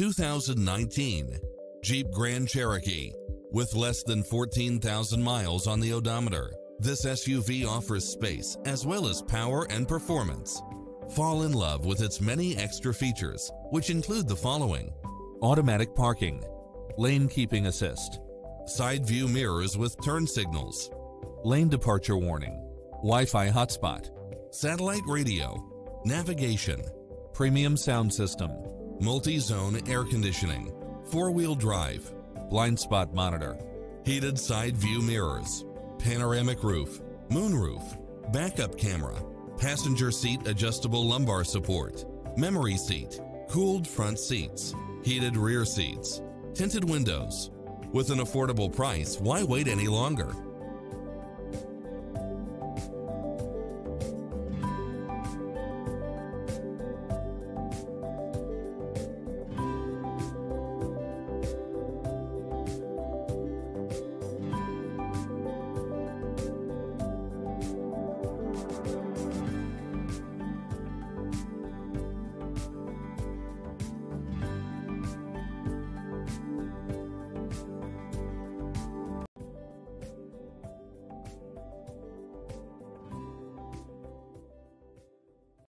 2019 Jeep Grand Cherokee. With less than 14,000 miles on the odometer, this SUV offers space as well as power and performance. Fall in love with its many extra features, which include the following. Automatic parking, lane keeping assist, side view mirrors with turn signals, lane departure warning, Wi-Fi hotspot, satellite radio, navigation, premium sound system, multi-zone air conditioning, four-wheel drive, blind spot monitor, heated side view mirrors, panoramic roof, moonroof, backup camera, passenger seat adjustable lumbar support, memory seat, cooled front seats, heated rear seats, tinted windows. With an affordable price, why wait any longer?